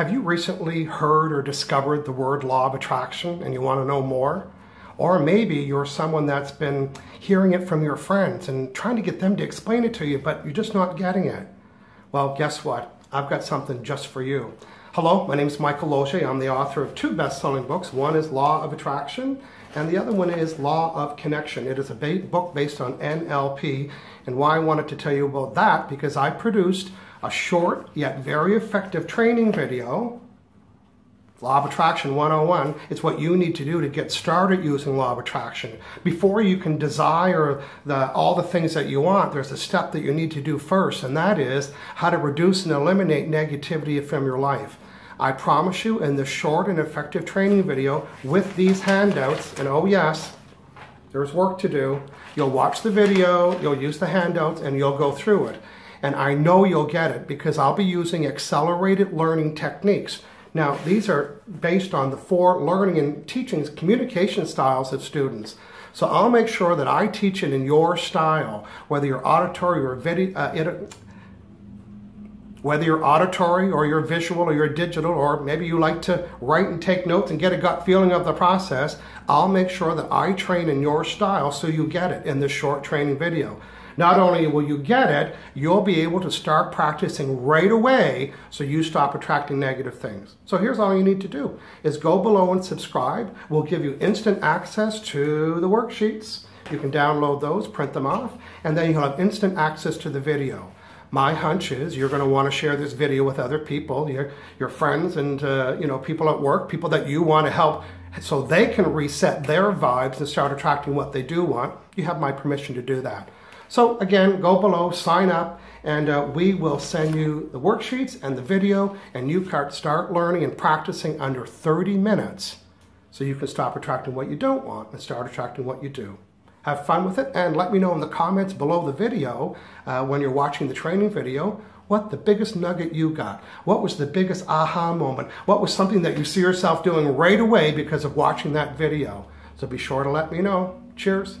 Have you recently heard or discovered the word law of attraction and you want to know more? Or maybe you're someone that's been hearing it from your friends and trying to get them to explain it to you, but you're just not getting it. Well, guess what? I've got something just for you. Hello, my name is Michael Losier. I'm the author of two best-selling books. One is Law of Attraction, and the other one is Law of Connection. It is a book based on NLP, and why I wanted to tell you about that, because I produced a short yet very effective training video. Law of Attraction 101 It's what you need to do to get started using Law of Attraction. Before you can desire the, all the things that you want, there's a step that you need to do first, and that is how to reduce and eliminate negativity from your life. I promise you in this short and effective training video with these handouts, and oh yes, there's work to do. You'll watch the video, you'll use the handouts, and you'll go through it. And I know you'll get it because I'll be using accelerated learning techniques. Now, these are based on the four learning and teaching communication styles of students. So I'll make sure that I teach it in your style, whether you're auditory or video, uh, whether you're auditory or you're visual or you're digital, or maybe you like to write and take notes and get a gut feeling of the process, I'll make sure that I train in your style so you get it in this short training video. Not only will you get it, you'll be able to start practicing right away so you stop attracting negative things. So here's all you need to do is go below and subscribe. We'll give you instant access to the worksheets. You can download those, print them off, and then you'll have instant access to the video my hunch is you're going to want to share this video with other people, your, your friends and uh, you know people at work, people that you want to help so they can reset their vibes and start attracting what they do want. You have my permission to do that. So again, go below, sign up, and uh, we will send you the worksheets and the video, and you can start learning and practicing under 30 minutes so you can stop attracting what you don't want and start attracting what you do. Have fun with it, and let me know in the comments below the video uh, when you're watching the training video what the biggest nugget you got. What was the biggest aha moment? What was something that you see yourself doing right away because of watching that video? So be sure to let me know. Cheers.